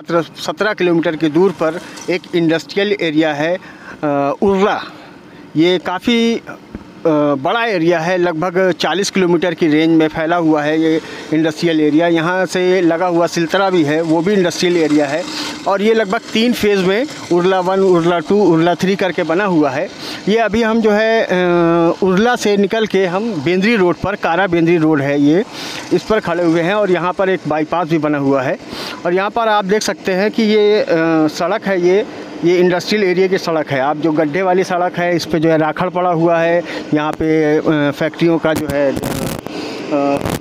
सत्रह किलोमीटर की दूर पर एक इंडस्ट्रियल एरिया है उर्ला ये काफ़ी बड़ा एरिया है, लगभग 40 किलोमीटर की रेंज में फैला हुआ है ये इंडस्ट्रियल एरिया यहाँ से लगा हुआ सिलतरा भी है, वो भी इंडस्ट्रियल एरिया है। और ये लगभग तीन फ़ेज़ में Urla one Urla two Urla three करके बना हुआ है। ये अभी हम जो है उर्ला से निकल के हम बेंद्री रोड पर, कारा बेंद्री रोड है ये। इस पर खड़े हुए हैं और यहाँ पर एक बाईपास भी बना हुआ है। और यहाँ पर आप देख सकते हैं कि ये सड़क है ये। ये इंडस्ट्रियल एरिया की सड़क है। आप जो गड्ढे वाली सड़क है, इस पर जो है राखड़ पड़ा हुआ है। यहाँ पे फैक्ट्रियों का जो है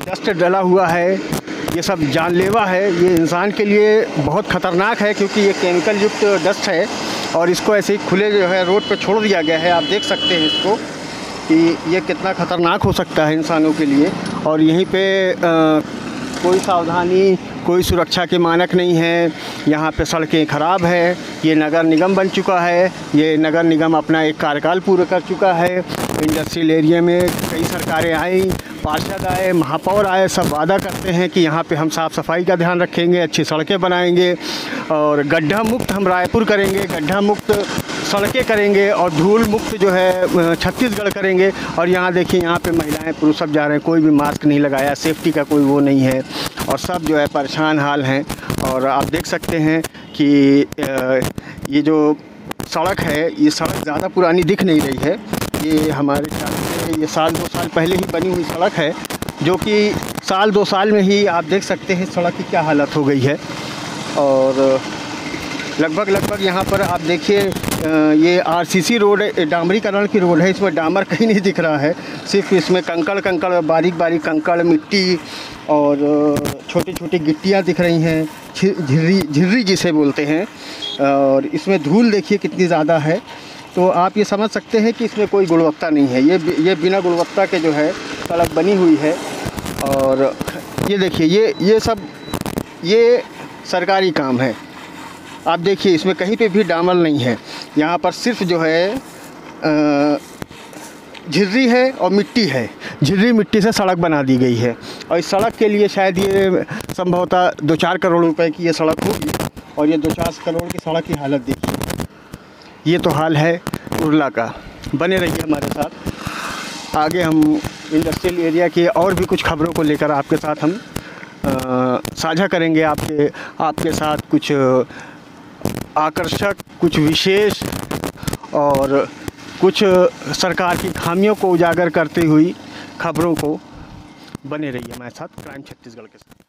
डस्ट डला हुआ है। ये सब जानलेवा है। ये इंसान के लिए बहुत ख़तरनाक है क्योंकि ये केमिकल युक्त डस्ट है और इसको ऐसे ही खुले जो है रोड पर छोड़ दिया गया है। आप देख सकते हैं इसको कि ये कितना ख़तरनाक हो सकता है इंसानों के लिए। और यहीं पे कोई सावधानी, कोई सुरक्षा के मानक नहीं है। यहाँ पे सड़कें ख़राब है, ये नगर निगम बन चुका है, ये नगर निगम अपना एक कार्यकाल पूरा कर चुका है। इंडस्ट्रियल एरिया में कई सरकारें आई, पार्षद आए, महापौर आए, सब वादा करते हैं कि यहाँ पे हम साफ़ सफ़ाई का ध्यान रखेंगे, अच्छी सड़कें बनाएँगे और गड्ढा मुक्त हम रायपुर करेंगे, गड्ढा मुक्त सड़कें करेंगे और धूल मुक्त जो है छत्तीसगढ़ करेंगे। और यहाँ देखिए, यहाँ पे महिलाएँ, पुरुष सब जा रहे हैं, कोई भी मास्क नहीं लगाया, सेफ्टी का कोई वो नहीं है और सब जो है परेशान हाल हैं। और आप देख सकते हैं कि ये जो सड़क है, ये सड़क ज़्यादा पुरानी दिख नहीं रही है। ये हमारे ये साल दो साल पहले ही बनी हुई सड़क है, जो कि साल दो साल में ही आप देख सकते हैं सड़क की क्या हालत हो गई है। और लगभग लगभग यहाँ पर आप देखिए ये आरसीसी रोड, डामरीकरण की रोड है। इसमें डामर कहीं नहीं दिख रहा है, सिर्फ़ इसमें कंकड़ कंकड़, बारीक बारीक कंकड़, मिट्टी और छोटी छोटी गिट्टियाँ दिख रही हैं झिर्री झिर्री जिसे बोलते हैं। और इसमें धूल देखिए कितनी ज़्यादा है। तो आप ये समझ सकते हैं कि इसमें कोई गुणवत्ता नहीं है। ये ये बिना गुणवत्ता के जो है, सड़क बनी हुई है। और ये देखिए, ये ये सब, ये सरकारी काम है। आप देखिए, इसमें कहीं पे भी डामल नहीं है। यहाँ पर सिर्फ़ जो है झिर्री है और मिट्टी है। झिर्री मिट्टी से सड़क बना दी गई है। और इस सड़क के लिए शायद ये संभवतः दो चार करोड़ रुपए की ये सड़क होगी। और ये दो चार करोड़ की सड़क की हालत देखिए। ये तो हाल है उर्ला का। बने रहिए हमारे साथ। आगे हम इंडस्ट्रियल एरिया के और भी कुछ खबरों को लेकर आपके साथ हम साझा करेंगे आपके आपके साथ कुछ आकर्षक, कुछ विशेष और कुछ सरकार की खामियों को उजागर करती हुई खबरों को बने रहिए हमारे साथ। क्राइम छत्तीसगढ़ के साथ।